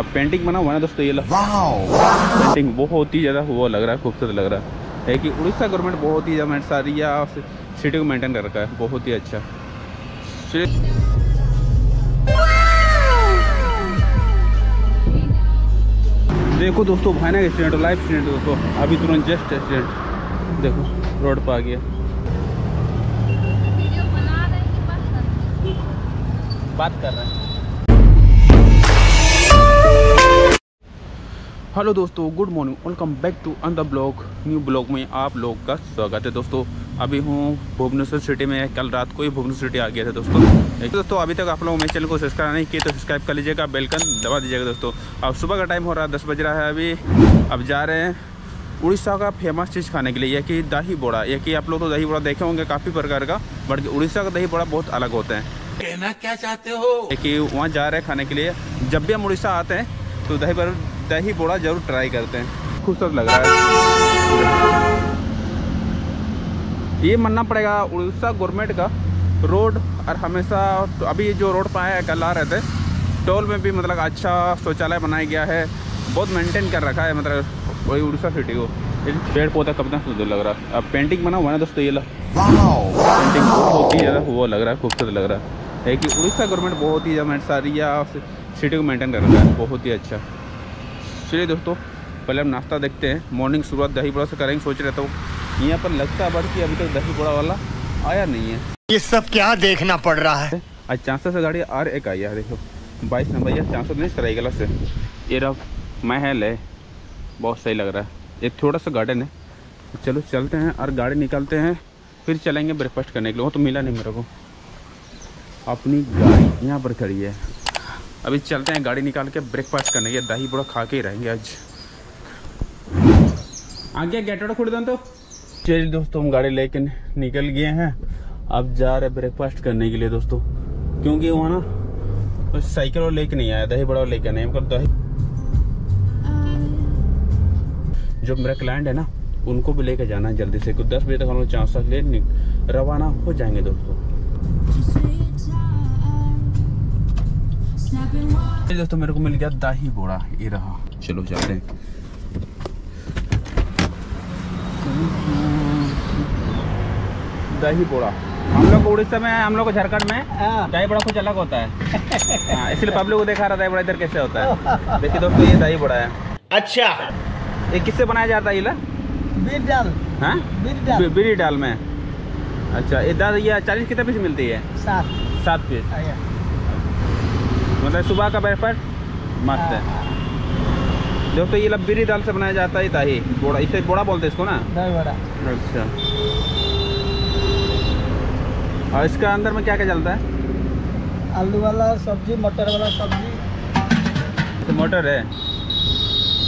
अब पेंटिंग बना हुआ ना दोस्तों ये पेंटिंग बहुत ही ज़्यादा वो लग रहा है खूबसूरत लग रहा है। कि उड़ीसा गवर्नमेंट बहुत ही ज़्यादा सारी या सिटी को मेंटेन कर रखा है बहुत ही अच्छा। देखो दोस्तों भयानक एक्सीडेंट लाइव एक्सीडेंट दोस्तों। अभी तुरंत जस्ट एक्सीडेंट देखो रोड पर आ गया। बात कर रहे हैं। हेलो दोस्तों, good morning. Welcome back to अंदर ब्लॉग, न्यू ब्लॉग में आप लोग का स्वागत है दोस्तों। अभी हूँ भुवनेश्वर सिटी में, कल रात को ही भुवनेश्वर सिटी आ गया था दोस्तों। दोस्तों, अभी तक आप लोग मेरे चैनल को सब्सक्राइब नहीं किए तो सब्सक्राइब कर लीजिएगा बेलकन दबा दीजिएगा दोस्तों। अब सुबह का टाइम हो रहा है, दस बज रहा है अभी। अब जा रहे हैं उड़ीसा का फ़ेमस चीज़ खाने के लिए, यह कि दही बड़ा। यह कि आप लोग तो दही बड़ा देखे होंगे काफ़ी प्रकार का बट उड़ीसा का दही बड़ा बहुत अलग होता है। कहना क्या चाहते हो? कि वहाँ जा रहे हैं खाने के लिए। जब भी हम उड़ीसा आते हैं तो दही पर दही बोड़ा ज़रूर ट्राई करते हैं। खूबसूरत लग रहा है। ये मानना पड़ेगा उड़ीसा गवर्नमेंट का। रोड और हमेशा तो अभी जो रोड पर आया कल आ रहे थे टोल में भी मतलब अच्छा शौचालय बनाया गया है। बहुत मेंटेन कर रखा है मतलब वही उड़ीसा सिटी को। पेड़ पौधा कब तक सुंदर लग रहा है। अब पेंटिंग बना हुआ है ना दोस्तों ये लो। पेंटिंग बहुत ही ज़्यादा वो लग रहा है खूबसूरत लग रहा है। कि उड़ीसा गवर्नमेंट बहुत ही ज़्यादा सारी या सिटी को मेंटेन कर रहा है बहुत ही अच्छा। चलिए दोस्तों पहले हम नाश्ता देखते हैं। मॉर्निंग शुरुआत दही बड़ा से करेंगे सोच रहे तो यहाँ पर लगता है बट कि अभी तक दही बड़ा वाला आया नहीं है। ये सब क्या देखना पड़ रहा है? आज चांसा से गाड़ी आर एक आई है देखो। बाईस नंबर या चांसो नहीं सराईगला से। ये रहा महल है बहुत सही लग रहा है। एक थोड़ा सा गार्डन है। चलो चलते हैं और गाड़ी निकालते हैं फिर चलेंगे ब्रेकफास्ट करने के लिए। वो तो मिला नहीं मेरे को। अपनी गाड़ी यहाँ पर खड़ी है। अभी चलते हैं गाड़ी निकाल के ब्रेकफास्ट करने के दही बड़ा खा के ही रहेंगे आज। आगे गेट खुड़ दें तो। चलिए दोस्तों, हम गाड़ी लेके निकल गए हैं। अब जा रहे ब्रेकफास्ट करने के लिए दोस्तों। क्योंकि वहाँ ना साइकिल और लेके नहीं आया। दही बड़ा और लेके नहीं दही जो मेरा क्लाइंट है ना, उनको भी लेके जाना है जल्दी से। कुछ दस बजे तक हम लोग चांस तक ले रवाना हो जाएँगे दोस्तों। दोस्तों मेरे को मिल गया दाही बोड़ा ये रहा। चलो चलते हैं। दही बोड़ा हम लोग उड़ीसा में हम लोग झारखंड में दही बड़ा कुछ अलग होता है। हाँ, इसलिए पब्लिक को देखा रहा दही बड़ा इधर कैसे होता है। देखिए दोस्तों ये दही बड़ा है। अच्छा। ये किससे बनाया जाता है ये ला? डाल। हाँ? बीट डाल। में। अच्छा ये दाल ये चालीस कितने पीस मिलती है? सात। सात पीस आया मतलब सुबह का ब्रेकफास्ट मस्त है। दोस्तों ये लब बीरी दाल से बनाया जाता है दही बोड़ा इसे बोड़ा बोलते हैं इसको ना? दही बड़ा अच्छा। और इसका अंदर में क्या क्या चलता है? आलू वाला सब्ज़ी मटर वाला सब्ज़ी। तो मोटर है।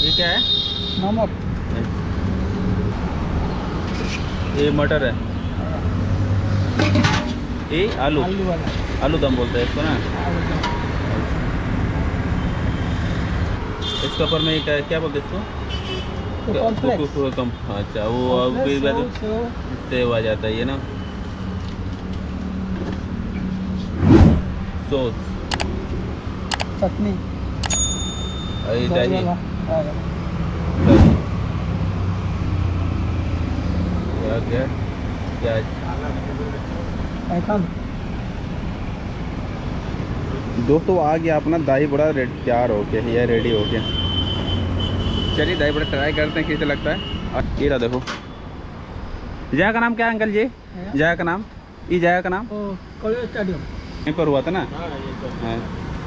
ये क्या है? नमक। ये मटर है। ये आलू। आलू वाला। आलू दम बोलते हैं इसको ना आलू का। इसके ऊपर में क्या क्या बोलते हैं इसको? तो कम अच्छा वो अब भी कॉम्प्लेक्स, सेव, आ जाता है ये ना। सॉस चटनी। आया। दही क्या क्या? प्याज दोस्तों आ गया अपना दाही बड़ा रेड तैयार हो गया या रेडी हो गया। चलिए दाही बड़ा ट्राई करते हैं कैसे लगता है? और ये रहा देखो। जया का नाम क्या है अंकल जी? जया। का नाम? ये जया का नाम? यहीं पर हुआ था ना? हाँ,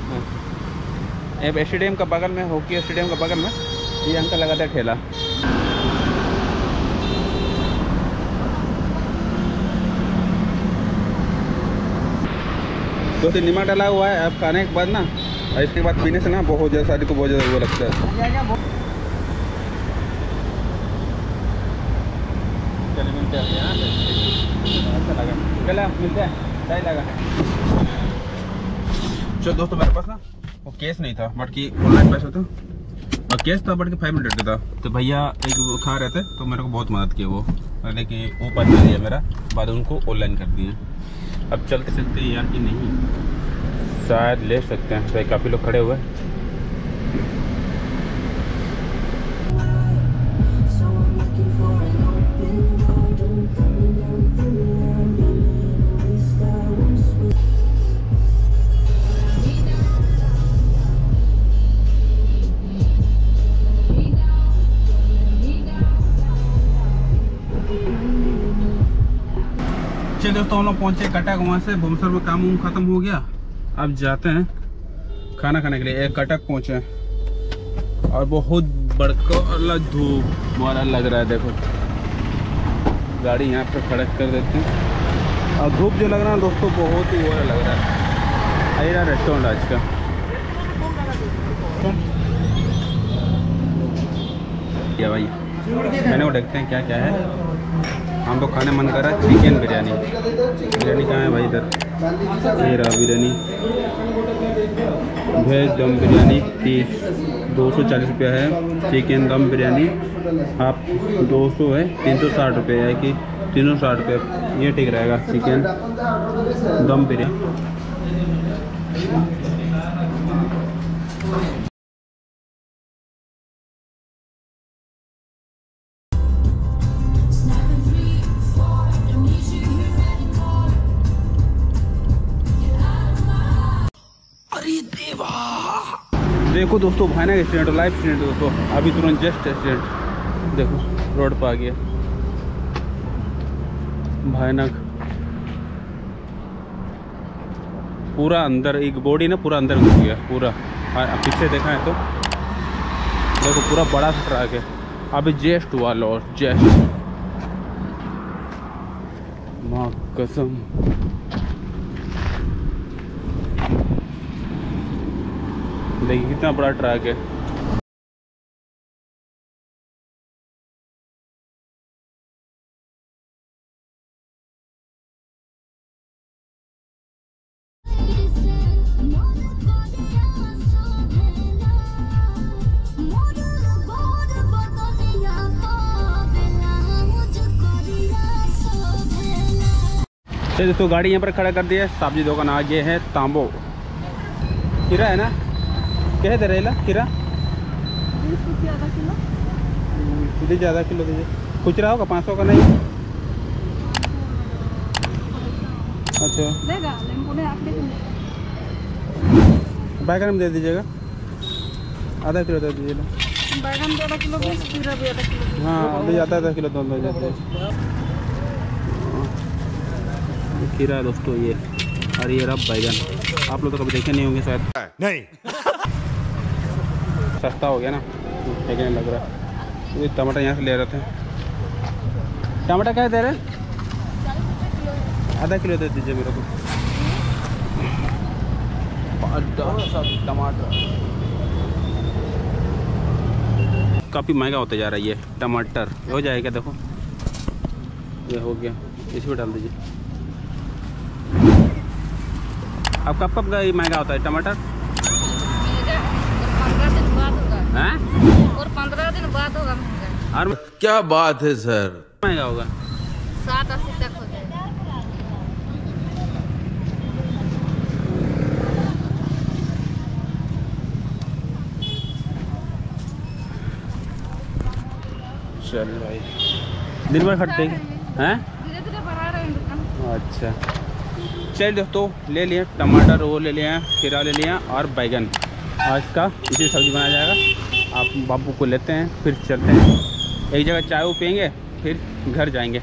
हाँ। स्टेडियम का बगल में हॉकी स्टेडियम का बगल में ये अंकल लगाता है ठेला दो तीन नमक डाला हुआ है अब खाने के बाद ना और इसके बाद पीने से ना बहुत ज़्यादा शादी को बहुत ज़्यादा वो लगता है जाएगा बहुत चलिए मिलते हैं हाँ, अच्छा लगा चलो मिलते हैं। चलो दोस्तों, मेरे पास ना वो केस नहीं था, बट कि ऑनलाइन पैसा था। और केस था, बट कि फाइव हंड्रेड का था। तो भैया एक खा रहे थे तो मेरे को बहुत मदद की वो। लेकिन वो पैसा दिया मेरा, बाद उनको ऑनलाइन कर दिया अब चलते चलते यार कि नहीं। शायद ले सकते हैं, भाई, काफ़ी लोग खड़े हुए दोस्तों हम लोग पहुँचे कटक, वहाँ से भुवनेश्वर में काम उम खत्म हो गया। अब जाते हैं खाना खाने के लिए। एक कटक पहुँचे। और बहुत बड़का धूप वाला लग रहा है, देखो। गाड़ी यहाँ पे खड़ा कर देते हैं। और धूप जो लग रहा है दोस्तों, बहुत ही वो लग रहा है। आई रहा रेस्टोरेंट आज का। क्या भाई, मैंने वो देखते हैं क्या क्या है। हम तो खाने मन कर चिकन बिरयानी। बिरयानी कहाँ है भाई इधर? ये रहा बिरयानी। वेज दम बिरयानी, तीस। दो सौ चालीस रुपया है। चिकन दम बिरयानी। आप दो सौ है, तीन सौ साठ रुपये है कि तीन सौ साठ रुपये। ये ठीक रहेगा चिकन दम बिरयानी। देखो दोस्तों भयानक एक्सीडेंट लाइव एक्सीडेंट दोस्तों। अभी तुरंत जस्ट एक्सीडेंट देखो रोड पर आ गया। भयानक। पूरा अंदर, एक बॉडी ना पूरा अंदर घुस गया, पूरा। पीछे देखा है तो। देखो, पूरा बड़ा सा ट्रक है। अभी जेस्ट हुआ लॉस जस्ट कसम। देखिए कितना बड़ा ट्रक है। चलिए दोस्तों, गाड़ी यहाँ पर खड़ा कर दिया है। सब्ज़ी दुकान आगे है तांबो। खीरा है ना? क्या दे रहे खीरा? दीजिए ज़्यादा किलो। दीजिए खुचरा होगा? पाँच सौ का नहीं? अच्छा। बैगन में दे दीजिएगा। आधा किलो दे दीजिएगा। बैगन भी आधा किलो बीस खीरा भी आधा किलो हाँ जाता है आधा किलो दोनों दे जाते हैं। खीरा दोस्तों ये और ये रहा बैगन। आप लोग तो कभी देखे नहीं होंगे शायद। नहीं। सस्ता हो गया ना नहीं लग रहा ये टमाटर यहाँ से ले रहे थे। टमाटर क्या दे रहे आधा किलो दे दीजिए मेरे को। टमाटर। काफ़ी महँगा होता जा रहा है ये टमाटर। हो जाएगा देखो। ये हो गया। इसी इसमें डाल दीजिए। अब कब कब महँगा होता है टमाटर पंद्रह दिन बाद होगा हैं? और पंद्रह दिन बाद होगा महँगा और क्या बात है सर? महँगा होगा। सात अस्सी तक हो जाएगा। चल भाई। दिन भर खटते हैं? हैं धीरे धीरे बढ़ा रहे हैं दुकान। अच्छा। चल दोस्तों ले लिए टमाटर वो ले लिया खीरा ले लिया और बैगन। आज का इसी सब्ज़ी बनाया जाएगा। आप बाबू को लेते हैं, फिर चलते हैं। एक जगह चाय वो पियेंगे, फिर घर जाएँगे।